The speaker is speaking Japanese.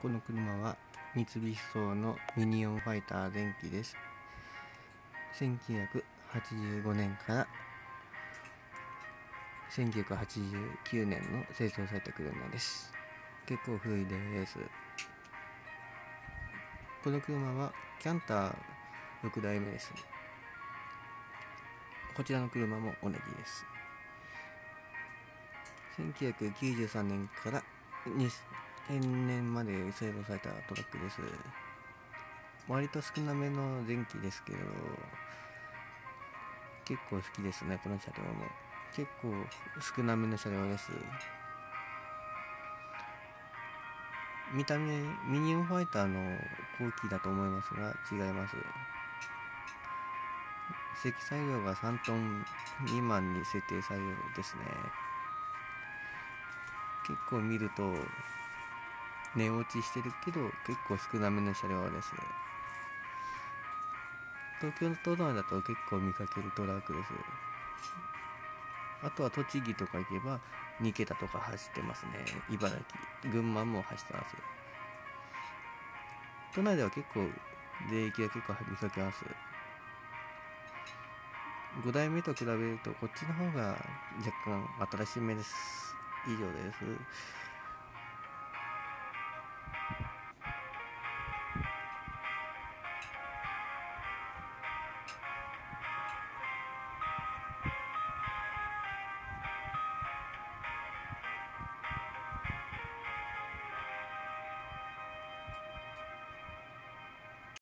この車は三菱層のミニオンファイター電気です。1985年から1989年の製造された車です。結構古いです。この車はキャンター6代目です。こちらの車も同じです。1993年から2000年まで製造されたトラックです。割と少なめの前期ですけど結構好きですねこの車両も。結構少なめの車両です。見た目ミニオンファイターの後期だと思いますが違います。積載量が3トン未満に設定されるですね。結構見ると寝落ちしてるけど結構少なめの車両です東京の都内だと結構見かけるトラックです。あとは栃木とか行けば2桁とか走ってますね。茨城。群馬も走ってます。都内では結構税域が結構見かけます。5代目と比べるとこっちの方が若干新しめです。以上です。